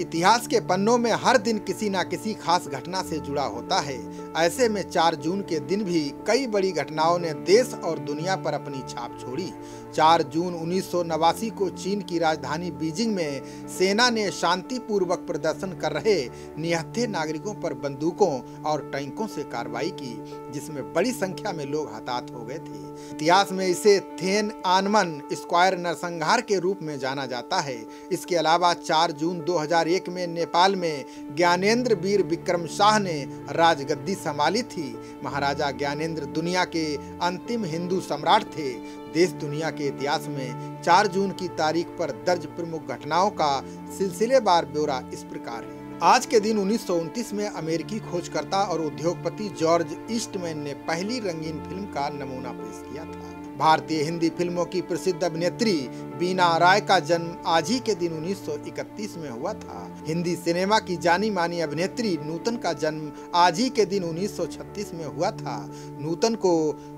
इतिहास के पन्नों में हर दिन किसी न किसी खास घटना से जुड़ा होता है। ऐसे में 4 जून के दिन भी कई बड़ी घटनाओं ने देश और दुनिया पर अपनी छाप छोड़ी। 4 जून उन्नीस सौ नवासी को चीन की राजधानी बीजिंग में सेना ने शांतिपूर्वक प्रदर्शन कर रहे निहत्थे नागरिकों पर बंदूकों और टैंकों से कार्रवाई की, जिसमें बड़ी संख्या में लोग हताहत हो गए थे। इतिहास में इसे थेन आनमन स्क्वायर नरसंहार के रूप में जाना जाता है। इसके अलावा चार जून 2001 में नेपाल में ज्ञानेंद्र वीर विक्रम शाह ने राजगद्दी संभाली थी। महाराजा ज्ञानेंद्र दुनिया के अंतिम हिंदू सम्राट थे। देश दुनिया के इतिहास में 4 जून की तारीख पर दर्ज प्रमुख घटनाओं का सिलसिलेवार ब्यौरा इस प्रकार है। आज के दिन उन्नीस में अमेरिकी खोजकर्ता और उद्योगपति जॉर्ज ईस्टमैन ने पहली रंगीन फ़िल्म का नमूना पेश किया था। भारतीय हिंदी फ़िल्मों की प्रसिद्ध अभिनेत्री बीना राय का जन्म आज ही के दिन 1931 में हुआ था। हिंदी सिनेमा की जानी मानी अभिनेत्री नूतन का जन्म आज ही के दिन 1936 में हुआ था। नूतन को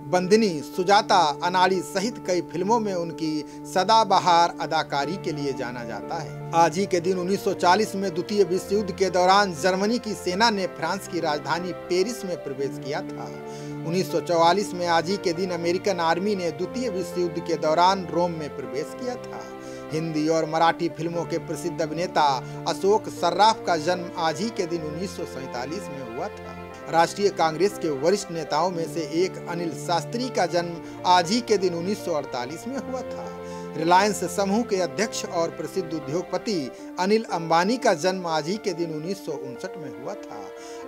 बंदिनी, सुजाता, अनाड़ी सहित कई फ़िल्मों में उनकी सदाबहार अदाकारी के लिए जाना जाता है। आज ही के दिन 1940 में द्वितीय विश्व युद्ध के दौरान जर्मनी की सेना ने फ्रांस की राजधानी पेरिस में प्रवेश किया था। 1944 में आज ही के दिन अमेरिकन आर्मी ने द्वितीय विश्व युद्ध के दौरान रोम में प्रवेश किया था। हिंदी और मराठी फ़िल्मों के प्रसिद्ध अभिनेता अशोक सर्राफ का जन्म आज ही के दिन उन्नीस में हुआ था। राष्ट्रीय कांग्रेस के वरिष्ठ नेताओं में से एक अनिल शास्त्री का जन्म आज ही के दिन 1948 में हुआ था। रिलायंस समूह के अध्यक्ष और प्रसिद्ध उद्योगपति अनिल अंबानी का जन्म आज ही के दिन उन्नीस में हुआ था।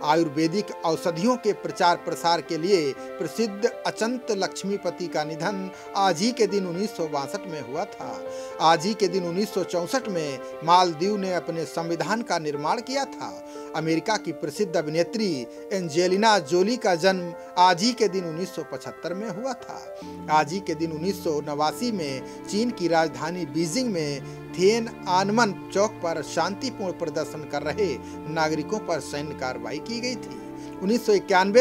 आयुर्वेदिक औषधियों के प्रचार प्रसार के लिए प्रसिद्ध अचंत लक्ष्मीपति का निधन आज ही के दिन उन्नीस में हुआ था। आज ही के दिन उन्नीस में मालदीव ने अपने संविधान का निर्माण किया था। अमेरिका की प्रसिद्ध अभिनेत्री एंजेलिना जोली का जन्म आज ही के दिन 1975 में हुआ था। आज ही के दिन उन्नीस सौ नवासी में चीन की राजधानी बीजिंग में थियन आनमन चौक पर शांतिपूर्ण प्रदर्शन कर रहे नागरिकों पर सैन्य कार्रवाई की गई थी। उन्नीस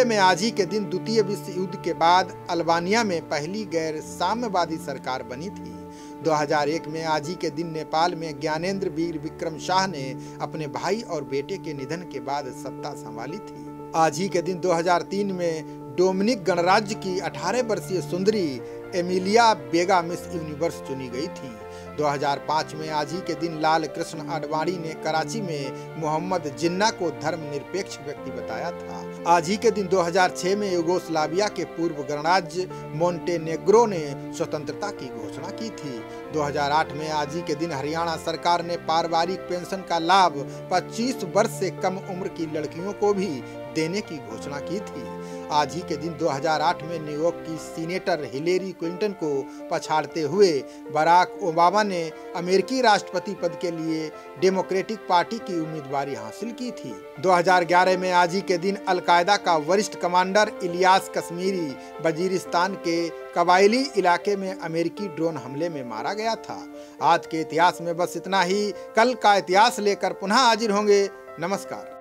में आज ही के दिन द्वितीय विश्व युद्ध के बाद अल्बानिया में पहली गैर साम्यवादी सरकार बनी थी। 2001 में आज ही के दिन नेपाल में ज्ञानेंद्र वीर विक्रम शाह ने अपने भाई और बेटे के निधन के बाद सत्ता संभाली थी। आज ही के दिन 2003 में डोमिनिक गणराज्य की 18 वर्षीय सुंदरी एमिलिया बेगा मिस यूनिवर्स चुनी गई थी। 2005 में आज ही के दिन लाल कृष्ण आडवाणी ने कराची में मोहम्मद जिन्ना को धर्मनिरपेक्ष व्यक्ति बताया था। आज ही के दिन 2006 में युगोस्लाविया के पूर्व गणराज्य मोन्टेनेग्रो ने स्वतंत्रता की घोषणा की थी। 2008 में आज ही के दिन हरियाणा सरकार ने पारिवारिक पेंशन का लाभ 25 वर्ष से कम उम्र की लड़कियों को भी देने की घोषणा की थी। आज ही के दिन 2008 में न्यूयॉर्क की सीनेटर हिलेरी क्लिंटन को पछाड़ते हुए बराक ओबामा ने अमेरिकी राष्ट्रपति पद के लिए डेमोक्रेटिक पार्टी की उम्मीदवारी हासिल की थी। 2011 में आज ही के दिन अलकायदा का वरिष्ठ कमांडर इलियास कश्मीरी वजीरिस्तान के कबायली इलाके में अमेरिकी ड्रोन हमले में मारा गया था। आज के इतिहास में बस इतना ही। कल का इतिहास लेकर पुनः हाजिर होंगे। नमस्कार।